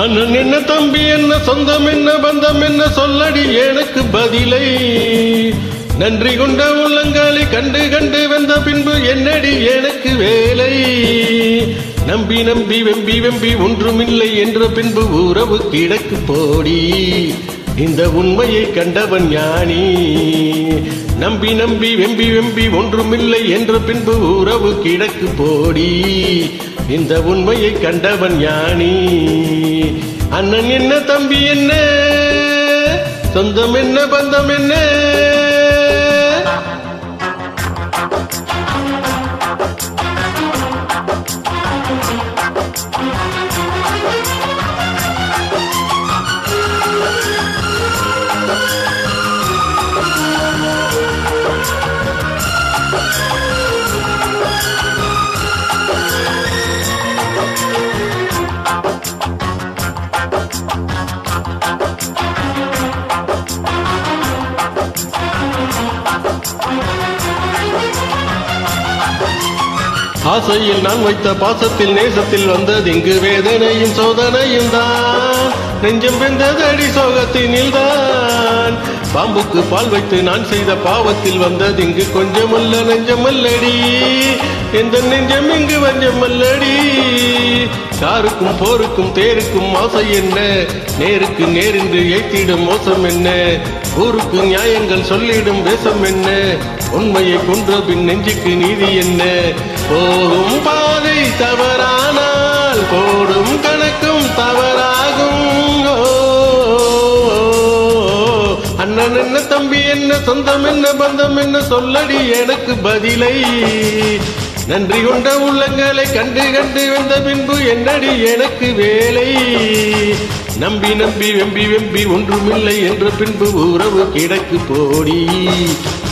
அண்ணன் என்ன தம்பி என்ன சொந்தம் என்ன பந்தம் என்ன சொல்லடி எனக்கு பதிலை. நன்றி கொண்ட உள்ளங்காலை கண்டு கண்டு வந்த பின்பு என்னடி எனக்கு வேலை. நம்பி நம்பி வெம்பி வெம்பி ஒன்றுமில்லை என்ற பின்பு உறவு கிடக்கு போடி. இந்த உண்மையை கண்டவன் ஞானி. நம்பி நம்பி வெம்பி வெம்பி ஒன்றுமில்லை என்ற பின்பு உறவு கிடக்கு போடி. இந்த உண்மையை கண்டவன் ஞானி. அண்ணன் என்ன தம்பி என்ன? சொந்தம் என்ன பந்தம் என்ன? ஆசையில் நான் வைத்த பாசத்தில் நேசத்தில் வந்தது இங்கு வேதனையும் சோதனையும் தான். நெஞ்சம் வெந்ததடி சோகத்தினில் தான் பாம்புக்கு பால் வைத்து நான் செய்த பாவத்தில் வந்தது இங்கு கொஞ்சமல்ல நெஞ்சமல்லடி. எந்த நெஞ்சம் இங்கு வஞ்சமல்லடி. காருக்கும் போருக்கும் தேருக்கும் ஆசை என்ன? நேருக்கு நேரின்று ஏத்திடும் மோசம் என்ன? ஊருக்கு நியாயங்கள் சொல்லிடும் வேஷம் என்ன? உண்மையை கொன்ற பின் நெஞ்சுக்கு நீதி என்ன? போகும் பாதை தவறானால் போடும் கணக்கும் தவறாகும். ஓ, அண்ணன் என்ன தம்பி என்ன சொந்தம் என்ன பந்தம் என்ன சொல்லடி எனக்கு பதிலை. நன்றி கொண்ட உள்ளங்களை கண்டு கண்டு வந்த பின்பு என்னடி எனக்கு வேலை. நம்பி நம்பி வெம்பி வெம்பி ஒன்றுமில்லை என்ற பின்பு உறவு கிடக்கு போடி.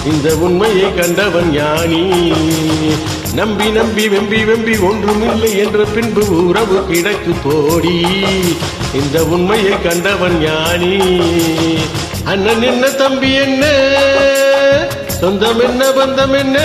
இந்த உண்மையை கண்டவன் ஞானி. நம்பி நம்பி வெம்பி வெம்பி ஒன்றுமில்லை என்ற பின்பு உறவு கிடக்கு போடி. இந்த உண்மையை கண்டவன் ஞானி. அண்ணன் என்ன தம்பி என்ன? சொந்தம் என்ன பந்தம் என்ன?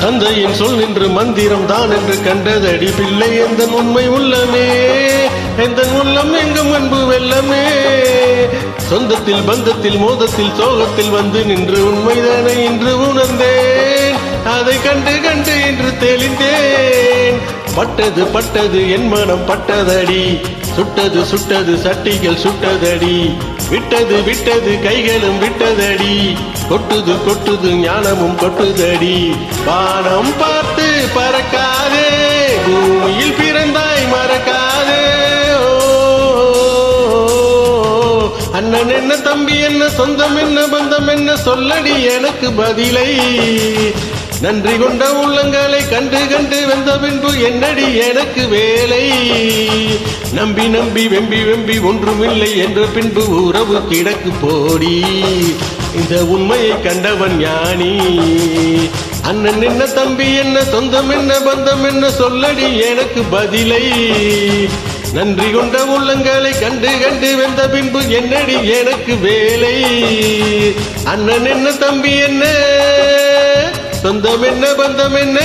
தந்தையின் சொல் நின்று மந்திரம் தான் என்று கண்டதடி பிள்ளை எந்த உண்மை உள்ளமே? எந்த உள்ளம் எங்கும் அன்பு வெல்லமே? சொந்தத்தில் பந்தத்தில் மோதத்தில் சோகத்தில் வந்து நின்று உண்மைதானே இன்று உணர்ந்தேன். அதை கண்டு கண்டு இன்று தெளிந்தேன். பட்டது பட்டது என் மனம் பட்டதடி. சுட்டது சுட்டது சட்டிகள் சுட்டதடி. விட்டது விட்டது கைகளும் விட்டதடி. கொட்டுது கொட்டுது ஞானமும் கொட்டுதடி. வானம் பார்த்து பறக்காதே பூமியில் பிறந்தாய் மறக்காதே. ஓ, அண்ணன் என்ன தம்பி என்ன சொந்தம் என்ன பந்தம் என்ன சொல்லடி எனக்கு பதிலை. நன்றி கொண்ட உள்ளங்களை கண்டு கண்டு வந்த பின்பு என்னடி எனக்கு வேலை? நம்பி நம்பி வெம்பி வெம்பி ஒன்றுமில்லை என்ற பின்பு உறவு கிடக்கு போடி. இந்த உண்மையை கண்டவன் ஞானி. அண்ணன் என்ன தம்பி என்ன சொந்தம் என்ன பந்தம் என்ன சொல்லடி எனக்கு பதிலை. நன்றி கொண்ட உள்ளங்களை கண்டு கண்டு வெந்த பின்பு என்னடி எனக்கு வேலை? அண்ணன் என்ன தம்பி என்ன சொந்தம் என்ன பந்தம் என்ன?